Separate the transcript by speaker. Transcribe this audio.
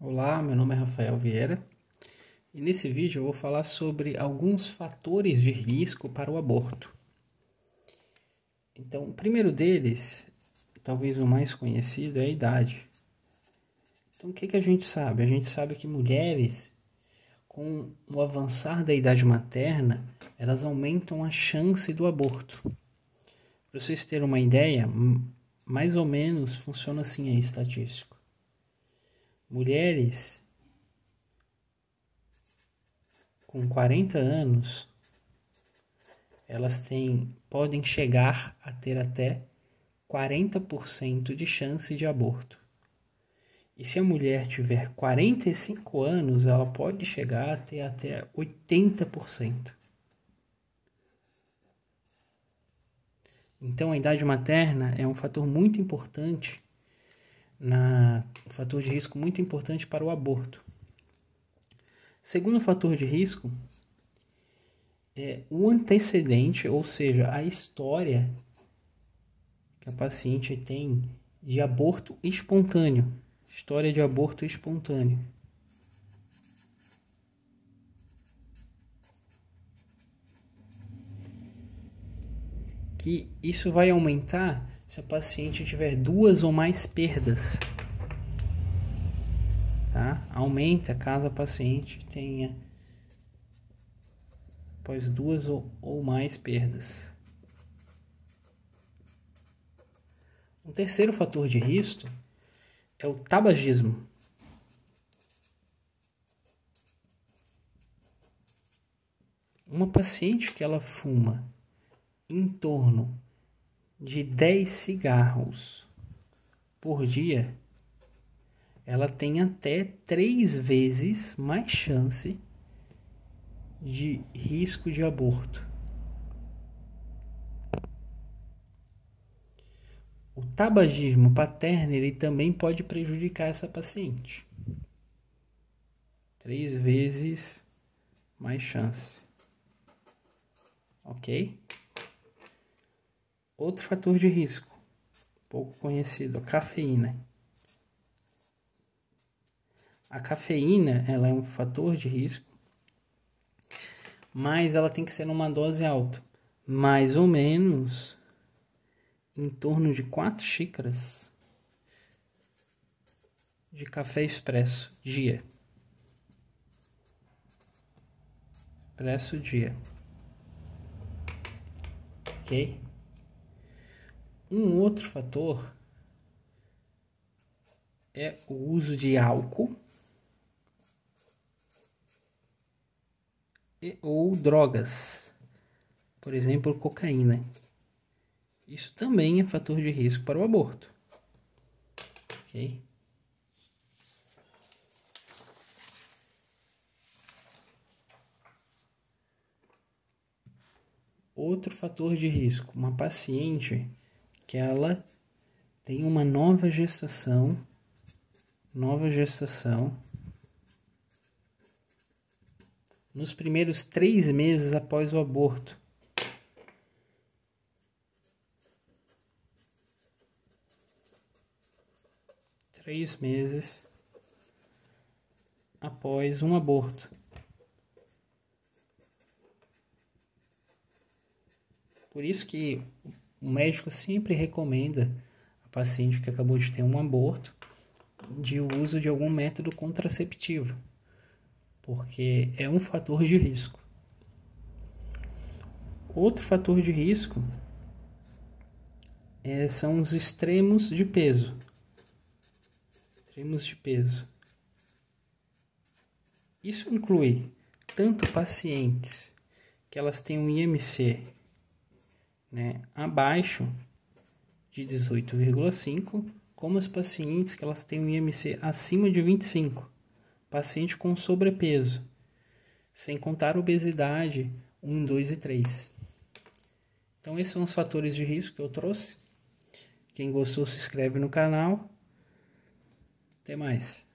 Speaker 1: Olá, meu nome é Rafael Vieira e nesse vídeo eu vou falar sobre alguns fatores de risco para o aborto. Então, o primeiro deles, talvez o mais conhecido, é a idade. Então, o que, que a gente sabe? A gente sabe que mulheres, com o avançar da idade materna, elas aumentam a chance do aborto. Para vocês terem uma ideia, mais ou menos funciona assim a estatística mulheres com 40 anos elas têm podem chegar a ter até 40% de chance de aborto. E se a mulher tiver 45 anos, ela pode chegar a ter até 80%. Então, a idade materna é um fator muito importante na um fator de risco muito importante para o aborto. Segundo fator de risco é o antecedente, ou seja, a história que a paciente tem de aborto espontâneo. História de aborto espontâneo. Que isso vai aumentar se a paciente tiver duas ou mais perdas. Tá? Aumenta caso a paciente tenha após duas ou, ou mais perdas. Um terceiro fator de risco é o tabagismo. Uma paciente que ela fuma em torno de 10 cigarros por dia, ela tem até três vezes mais chance de risco de aborto. O tabagismo paterno ele também pode prejudicar essa paciente. Três vezes mais chance. Ok? Outro fator de risco, pouco conhecido, a cafeína. A cafeína, ela é um fator de risco, mas ela tem que ser numa dose alta, mais ou menos em torno de 4 xícaras de café expresso dia. Expresso dia. Ok? Um outro fator é o uso de álcool e, ou drogas, por exemplo, cocaína. Isso também é fator de risco para o aborto. Ok? Outro fator de risco, uma paciente que ela tem uma nova gestação, nova gestação, nos primeiros três meses após o aborto. Três meses após um aborto. Por isso que o médico sempre recomenda a paciente que acabou de ter um aborto de uso de algum método contraceptivo, porque é um fator de risco. Outro fator de risco é, são os extremos de peso. Extremos de peso. Isso inclui tanto pacientes que elas têm um IMC né, abaixo de 18,5, como as pacientes que elas têm um IMC acima de 25, paciente com sobrepeso, sem contar obesidade 1, 2 e 3. Então esses são os fatores de risco que eu trouxe. Quem gostou se inscreve no canal. Até mais.